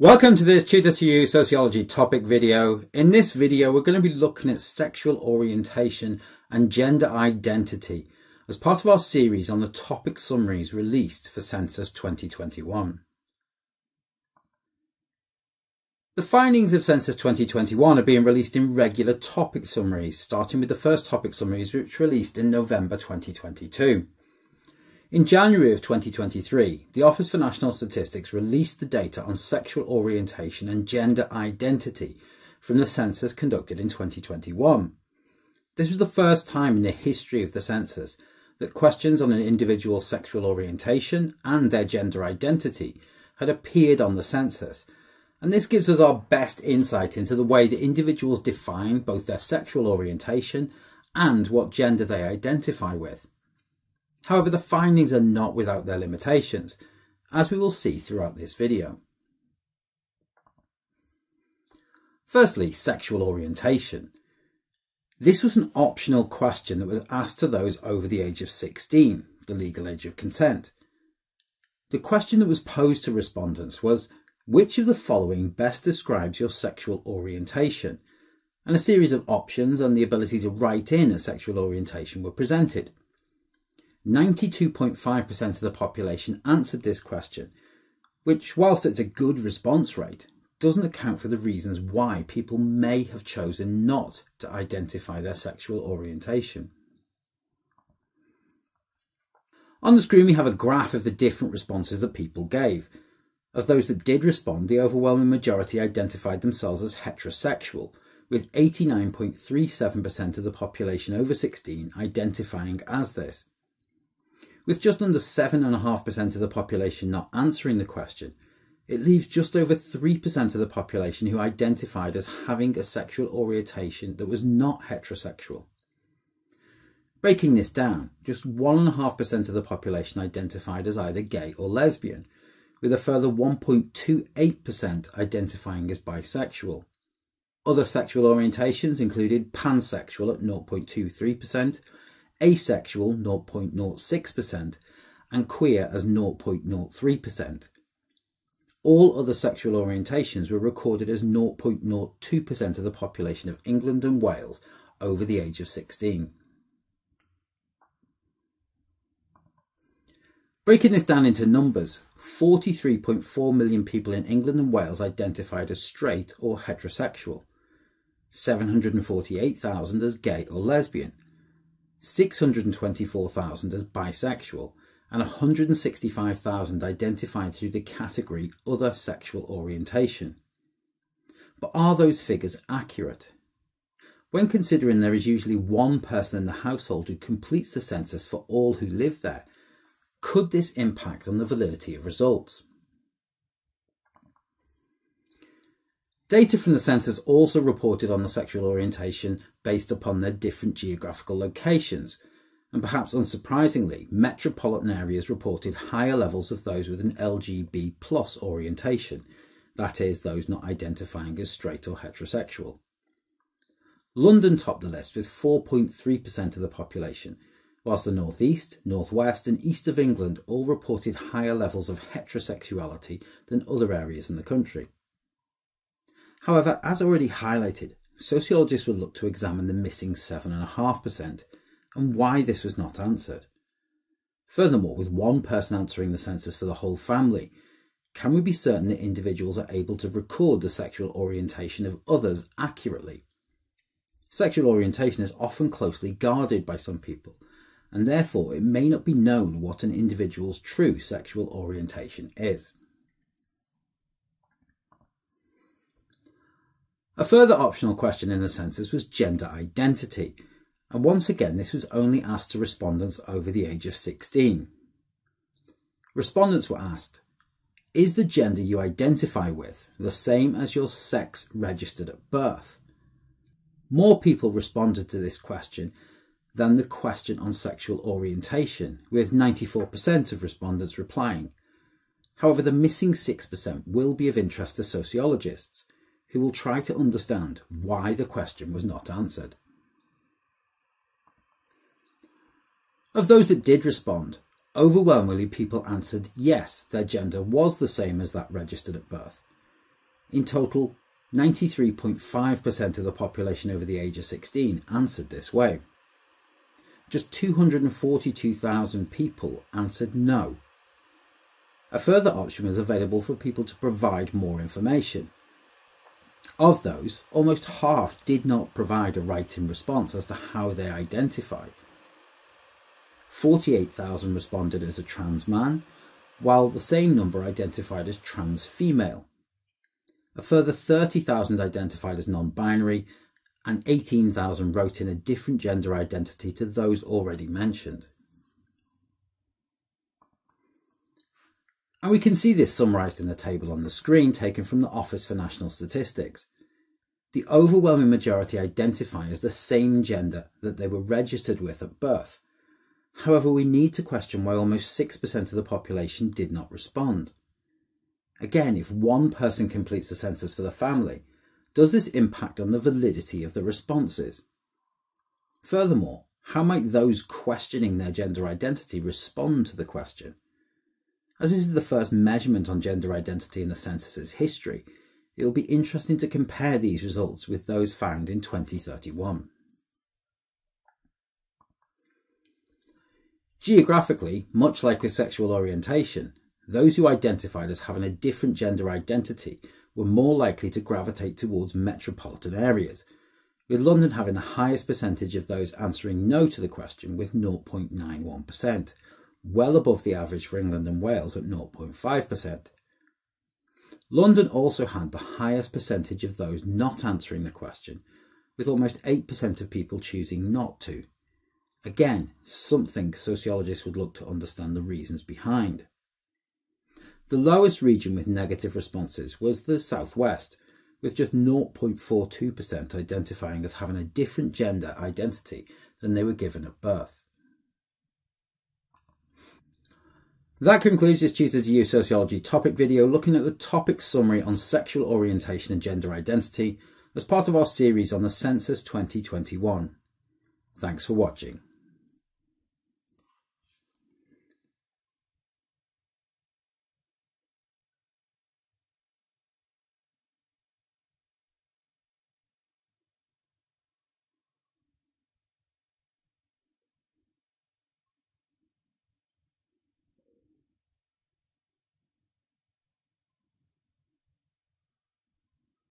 Welcome to this tutor2u Sociology topic video. In this video, we're going to be looking at sexual orientation and gender identity as part of our series on the topic summaries released for Census 2021. The findings of Census 2021 are being released in regular topic summaries, starting with the first topic summaries which released in November 2022. In January of 2023, the Office for National Statistics released the data on sexual orientation and gender identity from the census conducted in 2021. This was the first time in the history of the census that questions on an individual's sexual orientation and their gender identity had appeared on the census, and this gives us our best insight into the way that individuals define both their sexual orientation and what gender they identify with. However, the findings are not without their limitations, as we will see throughout this video. Firstly, sexual orientation. This was an optional question that was asked to those over the age of 16, the legal age of consent. The question that was posed to respondents was, which of the following best describes your sexual orientation? And a series of options and the ability to write in a sexual orientation were presented. 92.5% of the population answered this question, which, whilst it's a good response rate, doesn't account for the reasons why people may have chosen not to identify their sexual orientation. On the screen, we have a graph of the different responses that people gave. Of those that did respond, the overwhelming majority identified themselves as heterosexual, with 89.37% of the population over 16 identifying as this. With just under 7.5% of the population not answering the question, it leaves just over 3% of the population who identified as having a sexual orientation that was not heterosexual. Breaking this down, just 1.5% of the population identified as either gay or lesbian, with a further 1.28% identifying as bisexual. Other sexual orientations included pansexual at 0.23%, asexual 0.06%, and queer as 0.03%. All other sexual orientations were recorded as 0.02% of the population of England and Wales over the age of 16. Breaking this down into numbers, 43.4 million people in England and Wales identified as straight or heterosexual, 748,000 as gay or lesbian, 624,000 as bisexual, and 165,000 identified through the category Other Sexual Orientation. But are those figures accurate? When considering there is usually one person in the household who completes the census for all who live there, could this impact on the validity of results? Data from the census also reported on the sexual orientation based upon their different geographical locations, and perhaps unsurprisingly, metropolitan areas reported higher levels of those with an LGB plus orientation, that is, those not identifying as straight or heterosexual. London topped the list with 4.3% of the population, whilst the North East, North West, and East of England all reported higher levels of heterosexuality than other areas in the country. However, as already highlighted, sociologists would look to examine the missing 7.5% and why this was not answered. Furthermore, with one person answering the census for the whole family, can we be certain that individuals are able to record the sexual orientation of others accurately? Sexual orientation is often closely guarded by some people, and therefore it may not be known what an individual's true sexual orientation is. A further optional question in the census was gender identity, and once again this was only asked to respondents over the age of 16. Respondents were asked, is the gender you identify with the same as your sex registered at birth? More people responded to this question than the question on sexual orientation, with 94% of respondents replying. However, the missing 6% will be of interest to sociologists, who will try to understand why the question was not answered. Of those that did respond, overwhelmingly people answered yes, their gender was the same as that registered at birth. In total, 93.5% of the population over the age of 16 answered this way. Just 242,000 people answered no. A further option was available for people to provide more information. Of those, almost half did not provide a written response as to how they identify. 48,000 responded as a trans man, while the same number identified as trans female. A further 30,000 identified as non binary, and 18,000 wrote in a different gender identity to those already mentioned. And we can see this summarised in the table on the screen taken from the Office for National Statistics. The overwhelming majority identify as the same gender that they were registered with at birth. However, we need to question why almost 6% of the population did not respond. Again, if one person completes the census for the family, does this impact on the validity of the responses? Furthermore, how might those questioning their gender identity respond to the question? As this is the first measurement on gender identity in the census's history, it will be interesting to compare these results with those found in 2031. Geographically, much like with sexual orientation, those who identified as having a different gender identity were more likely to gravitate towards metropolitan areas, with London having the highest percentage of those answering no to the question with 0.91%, well above the average for England and Wales at 0.5%. London also had the highest percentage of those not answering the question, with almost 8% of people choosing not to. Again, something sociologists would look to understand the reasons behind. The lowest region with negative responses was the southwest, with just 0.42% identifying as having a different gender identity than they were given at birth. That concludes this tutor2u Sociology topic video looking at the topic summary on sexual orientation and gender identity as part of our series on the Census 2021. Thanks for watching.